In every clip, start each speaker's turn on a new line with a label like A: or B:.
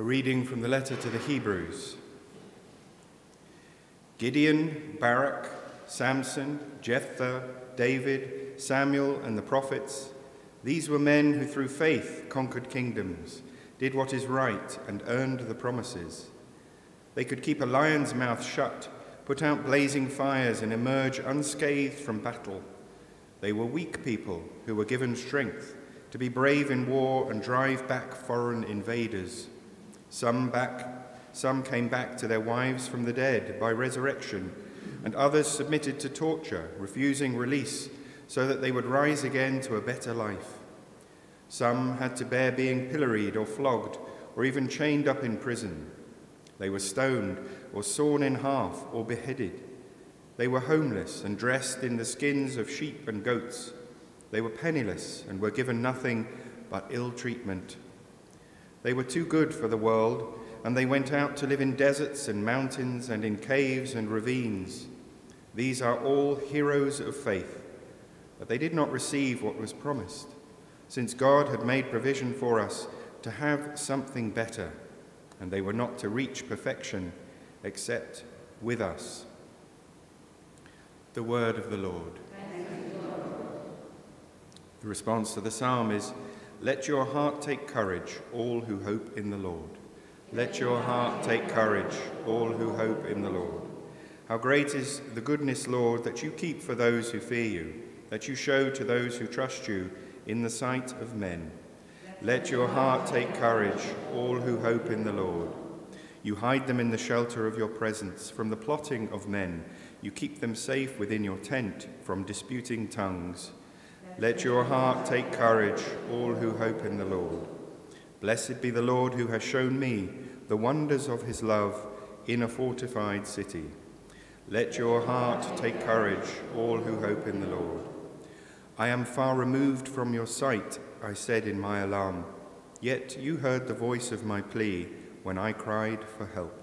A: A reading from the letter to the Hebrews. Gideon, Barak, Samson, Jephthah, David, Samuel, and the prophets, these were men who through faith conquered kingdoms, did what is right, and earned the promises. They could keep a lion's mouth shut, put out blazing fires, and emerge unscathed from battle. They were weak people who were given strength to be brave in war and drive back foreign invaders. Some back, some came back to their wives from the dead by resurrection, and others submitted to torture, refusing release, so that they would rise again to a better life. Some had to bear being pilloried or flogged, or even chained up in prison. They were stoned, or sawn in half, or beheaded. They were homeless and dressed in the skins of sheep and goats. They were penniless and were given nothing but ill treatment. They were too good for the world, and they went out to live in deserts and mountains and in caves and ravines. These are all heroes of faith, but they did not receive what was promised, since God had made provision for us to have something better, and they were not to reach perfection except with us. The word of the Lord. The response to the psalm is Let your heart take courage, all who hope in the Lord. Let your heart take courage, all who hope in the Lord. How great is the goodness, Lord, that you keep for those who fear you, that you show to those who trust you in the sight of men. Let your heart take courage, all who hope in the Lord. You hide them in the shelter of your presence from the plotting of men. You keep them safe within your tent from disputing tongues. Let your heart take courage, all who hope in the Lord. Blessed be the Lord who has shown me the wonders of his love in a fortified city. Let your heart take courage, all who hope in the Lord. I am far removed from your sight, I said in my alarm, yet you heard the voice of my plea when I cried for help.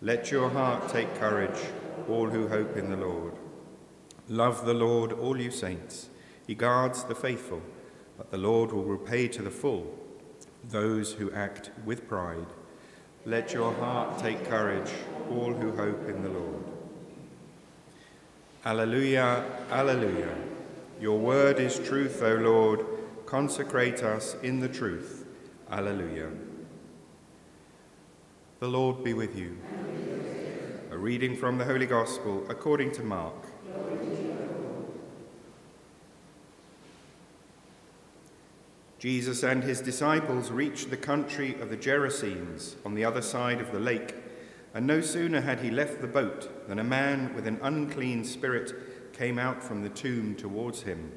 A: Let your heart take courage, all who hope in the Lord. Love the Lord, all you saints. He guards the faithful, but the Lord will repay to the full those who act with pride. Let your heart take courage, all who hope in the Lord. Alleluia, Alleluia. Your word is truth, O Lord. Consecrate us in the truth. Alleluia. The Lord be with you. A reading from the Holy Gospel according to Mark. Jesus and his disciples reached the country of the Gerasenes on the other side of the lake, and no sooner had he left the boat than a man with an unclean spirit came out from the tomb towards him.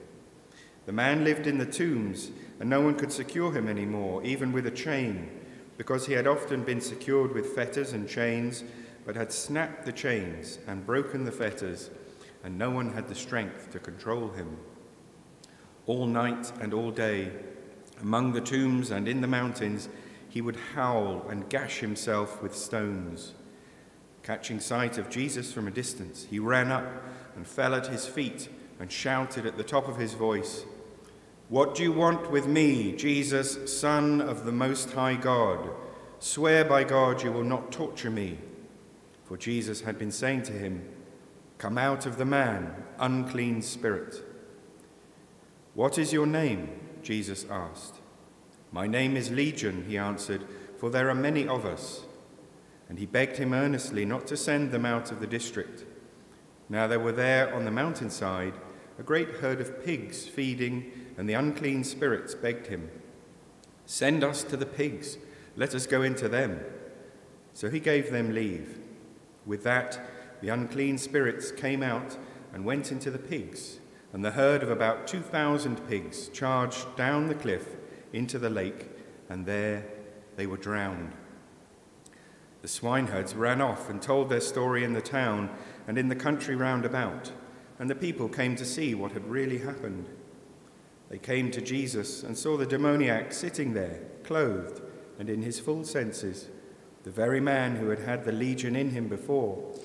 A: The man lived in the tombs, and no one could secure him any more, even with a chain, because he had often been secured with fetters and chains, but had snapped the chains and broken the fetters, and no one had the strength to control him. All night and all day, among the tombs and in the mountains, he would howl and gash himself with stones. Catching sight of Jesus from a distance, he ran up and fell at his feet and shouted at the top of his voice, What do you want with me, Jesus, Son of the Most High God? Swear by God you will not torture me. For Jesus had been saying to him, Come out of the man, unclean spirit. What is your name? Jesus asked. My name is Legion, he answered, for there are many of us. And he begged him earnestly not to send them out of the district. Now there were there on the mountainside a great herd of pigs feeding, and the unclean spirits begged him, Send us to the pigs, let us go into them. So he gave them leave. With that, the unclean spirits came out and went into the pigs and the herd of about 2,000 pigs charged down the cliff into the lake, and there they were drowned. The swineherds ran off and told their story in the town and in the country round about, and the people came to see what had really happened. They came to Jesus and saw the demoniac sitting there, clothed and in his full senses, the very man who had had the legion in him before,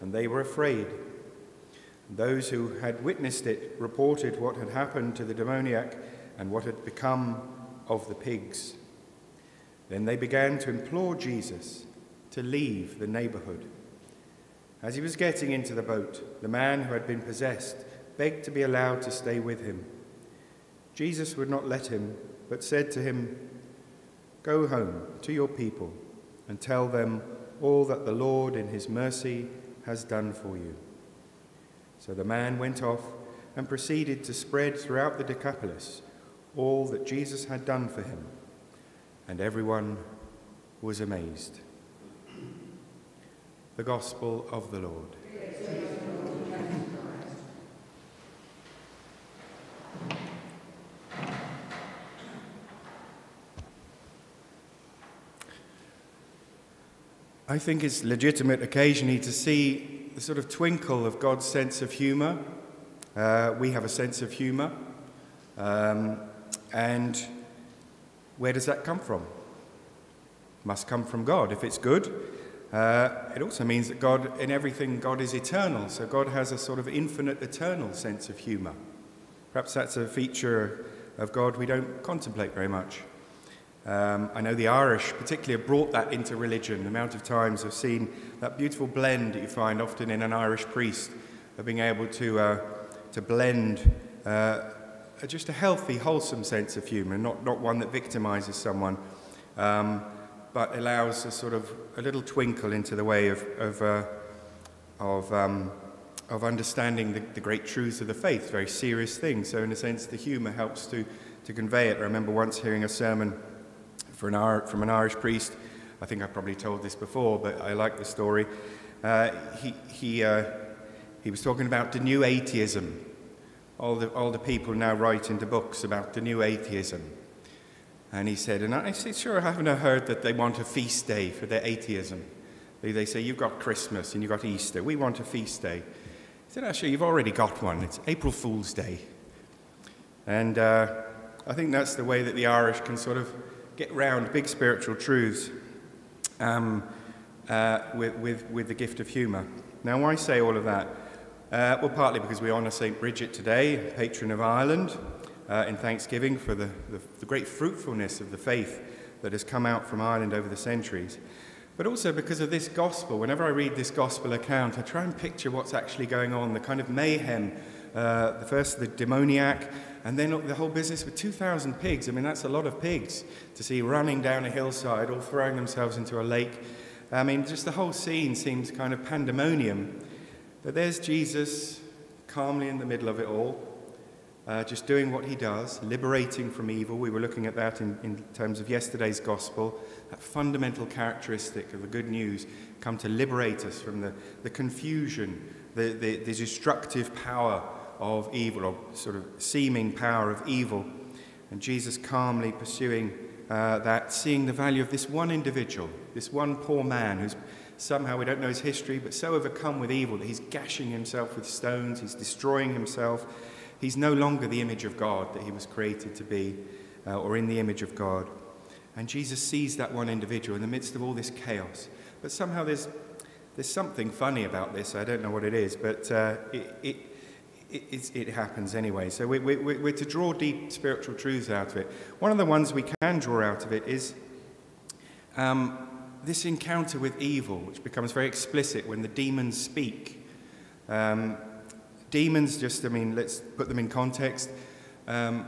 A: and they were afraid. Those who had witnessed it reported what had happened to the demoniac and what had become of the pigs. Then they began to implore Jesus to leave the neighborhood. As he was getting into the boat, the man who had been possessed begged to be allowed to stay with him. Jesus would not let him, but said to him, Go home to your people and tell them all that the Lord in his mercy has done for you. So the man went off and proceeded to spread throughout the Decapolis all that Jesus had done for him, and everyone was amazed. The Gospel of the Lord. I think it's legitimate occasionally to see the sort of twinkle of God's sense of humour. Uh, we have a sense of humour. Um, and where does that come from? Must come from God. If it's good, uh, it also means that God, in everything, God is eternal. So God has a sort of infinite, eternal sense of humour. Perhaps that's a feature of God we don't contemplate very much. Um, I know the Irish particularly have brought that into religion. The amount of times I've seen that beautiful blend that you find often in an Irish priest of being able to, uh, to blend uh, just a healthy, wholesome sense of humour, not, not one that victimises someone, um, but allows a sort of a little twinkle into the way of, of, uh, of, um, of understanding the, the great truths of the faith, very serious thing. So, in a sense, the humour helps to, to convey it. I remember once hearing a sermon an, from an Irish priest. I think I've probably told this before, but I like the story. Uh, he, he, uh, he was talking about the new atheism. All the, all the people now write into books about the new atheism. And he said, and I said, sure, haven't I heard that they want a feast day for their atheism. They, they say, you've got Christmas and you've got Easter. We want a feast day. He said, actually, you've already got one. It's April Fool's Day. And uh, I think that's the way that the Irish can sort of get round big spiritual truths um, uh, with, with, with the gift of humour. Now, why say all of that? Uh, well, partly because we honour St. Bridget today, patron of Ireland, uh, in thanksgiving for the, the, the great fruitfulness of the faith that has come out from Ireland over the centuries. But also because of this gospel. Whenever I read this gospel account, I try and picture what's actually going on, the kind of mayhem. Uh, the first, the demoniac, and then the whole business with 2,000 pigs. I mean, that's a lot of pigs to see running down a hillside, all throwing themselves into a lake. I mean, just the whole scene seems kind of pandemonium. But there's Jesus calmly in the middle of it all, uh, just doing what he does, liberating from evil. We were looking at that in, in terms of yesterday's gospel, that fundamental characteristic of the good news come to liberate us from the, the confusion, the, the, the destructive power of evil, or sort of seeming power of evil. And Jesus calmly pursuing uh, that, seeing the value of this one individual, this one poor man who's somehow, we don't know his history, but so overcome with evil that he's gashing himself with stones, he's destroying himself. He's no longer the image of God that he was created to be, uh, or in the image of God. And Jesus sees that one individual in the midst of all this chaos. But somehow there's, there's something funny about this. I don't know what it is, but uh, it, it it, it, happens anyway. So we, we, we're to draw deep spiritual truths out of it. One of the ones we can draw out of it is um, this encounter with evil, which becomes very explicit when the demons speak. Um, demons, just, I mean, let's put them in context. Um,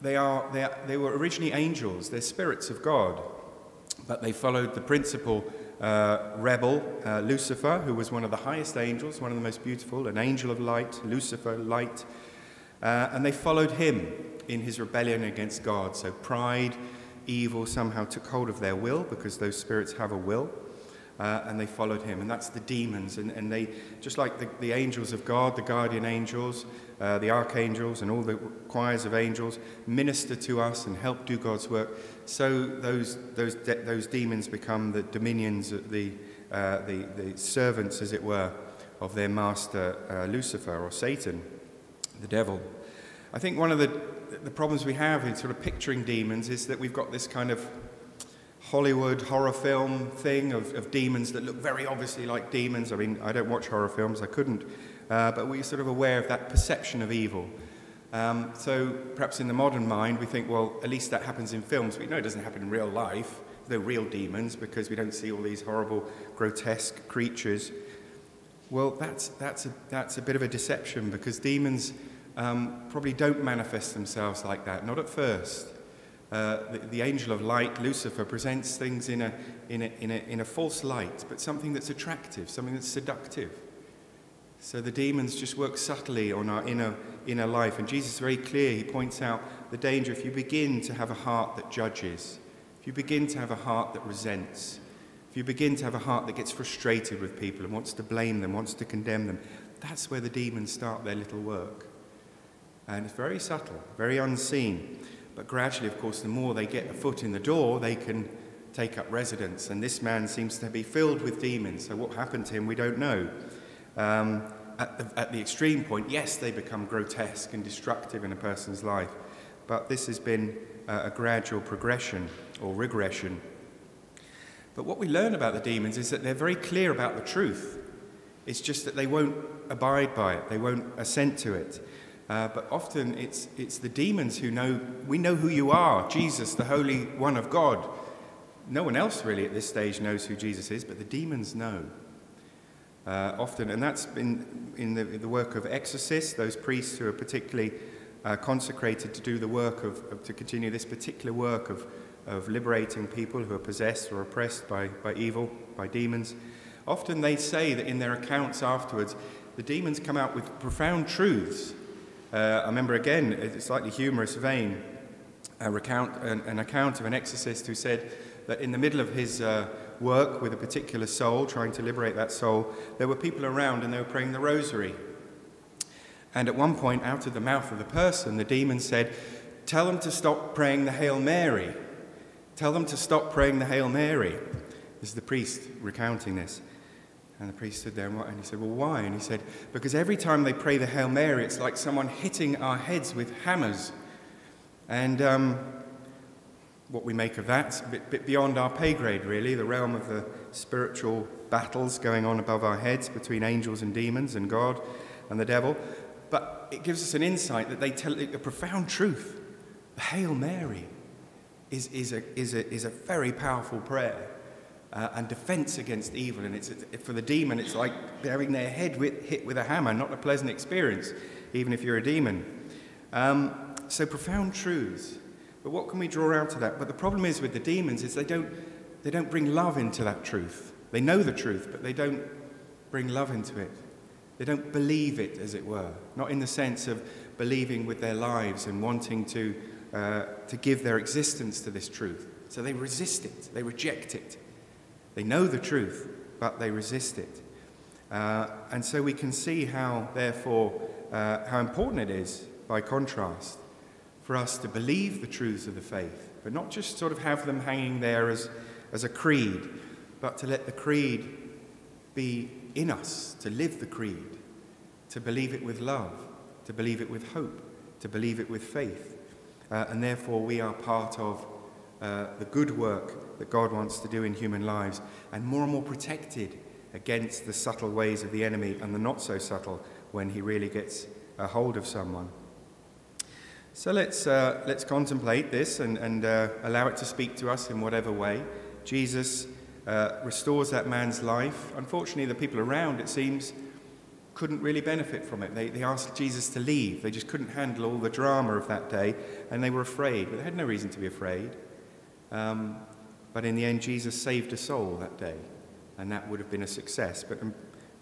A: they, are, they, are, they were originally angels, they're spirits of God, but they followed the principal uh, rebel, uh, Lucifer, who was one of the highest angels, one of the most beautiful, an angel of light, Lucifer, light. Uh, and they followed him in his rebellion against God. So pride, evil somehow took hold of their will because those spirits have a will. Uh, and they followed him. And that's the demons. And, and they, just like the, the angels of God, the guardian angels, uh, the archangels, and all the choirs of angels minister to us and help do God's work, so those, those, de- those demons become the dominions, the, uh, the, the servants, as it were, of their master uh, Lucifer or Satan, the devil. I think one of the, the problems we have in sort of picturing demons is that we've got this kind of Hollywood horror film thing of, of demons that look very obviously like demons. I mean, I don't watch horror films, I couldn't, uh, but we're sort of aware of that perception of evil. Um, so perhaps in the modern mind, we think, well, at least that happens in films. We know it doesn't happen in real life. the real demons because we don't see all these horrible, grotesque creatures. Well, that's, that's, a, that's a bit of a deception because demons um, probably don't manifest themselves like that, not at first. Uh, the, the, angel of light, Lucifer, presents things in a, in, a, in, a, in a false light, but something that's attractive, something that's seductive. So the demons just work subtly on our inner, inner life. And Jesus is very clear. He points out the danger if you begin to have a heart that judges, if you begin to have a heart that resents, if you begin to have a heart that gets frustrated with people and wants to blame them, wants to condemn them, that's where the demons start their little work. And it's very subtle, very unseen. But gradually, of course, the more they get a foot in the door, they can take up residence. And this man seems to be filled with demons. So, what happened to him, we don't know. Um, at, the, at the extreme point, yes, they become grotesque and destructive in a person's life. But this has been uh, a gradual progression or regression. But what we learn about the demons is that they're very clear about the truth. It's just that they won't abide by it, they won't assent to it. Uh, but often it's, it's the demons who know, we know who you are, Jesus, the Holy One of God. No one else really at this stage knows who Jesus is, but the demons know. Uh, often, and that's been in the, the, work of exorcists, those priests who are particularly uh, consecrated to do the work of, of, to continue this particular work of, of liberating people who are possessed or oppressed by, by evil, by demons. Often they say that in their accounts afterwards, the demons come out with profound truths uh, I remember again, a slightly humorous vein, recount, an, an, account of an exorcist who said that in the middle of his uh, work with a particular soul, trying to liberate that soul, there were people around and they were praying the rosary. And at one point, out of the mouth of the person, the demon said, Tell them to stop praying the Hail Mary. Tell them to stop praying the Hail Mary. This is the priest recounting this. And the priest stood there and, he said, Well, why? And he said, Because every time they pray the Hail Mary, it's like someone hitting our heads with hammers. And um, what we make of that, a bit, bit beyond our pay grade, really, the realm of the spiritual battles going on above our heads between angels and demons and God and the devil. But it gives us an insight that they tell a profound truth. The Hail Mary is, is, a, is, a, is a very powerful prayer uh, and defense against evil. And it's, for the demon, it's like having their head with, hit with a hammer, not a pleasant experience, even if you're a demon. Um, so profound truths. But what can we draw out of that? But the problem is with the demons is they don't, they don't bring love into that truth. They know the truth, but they don't bring love into it. They don't believe it, as it were, not in the sense of believing with their lives and wanting to, uh, to give their existence to this truth. So they resist it, they reject it. They know the truth, but they resist it. Uh, and so we can see how, therefore, uh, how important it is, by contrast, for us to believe the truths of the faith, but not just sort of have them hanging there as, as a creed, but to let the creed be in us, to live the creed, to believe it with love, to believe it with hope, to believe it with faith. Uh, and therefore, we are part of uh, the good work that God wants to do in human lives, and more and more protected against the subtle ways of the enemy and the not so subtle when he really gets a hold of someone. So let's, uh, let's contemplate this and, and uh, allow it to speak to us in whatever way. Jesus uh, restores that man's life. Unfortunately, the people around, it seems, couldn't really benefit from it. They, they asked Jesus to leave. They just couldn't handle all the drama of that day, and they were afraid. But they had no reason to be afraid. Um, but in the end, Jesus saved a soul that day, and that would have been a success. But um,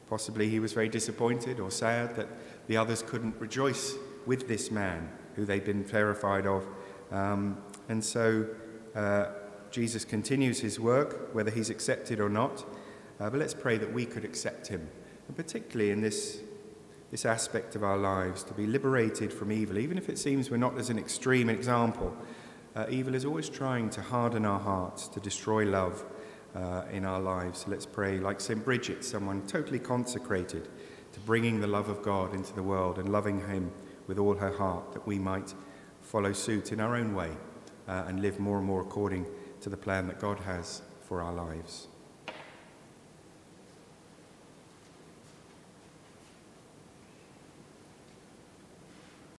A: possibly he was very disappointed or sad that the others couldn't rejoice with this man who they'd been terrified of. Um, and so uh, Jesus continues his work, whether he's accepted or not. Uh, but let's pray that we could accept him, and particularly in this, this aspect of our lives, to be liberated from evil, even if it seems we're not as an extreme example. Uh, evil is always trying to harden our hearts, to destroy love uh, in our lives. So let's pray, like St. Bridget, someone totally consecrated to bringing the love of God into the world and loving Him with all her heart, that we might follow suit in our own way uh, and live more and more according to the plan that God has for our lives.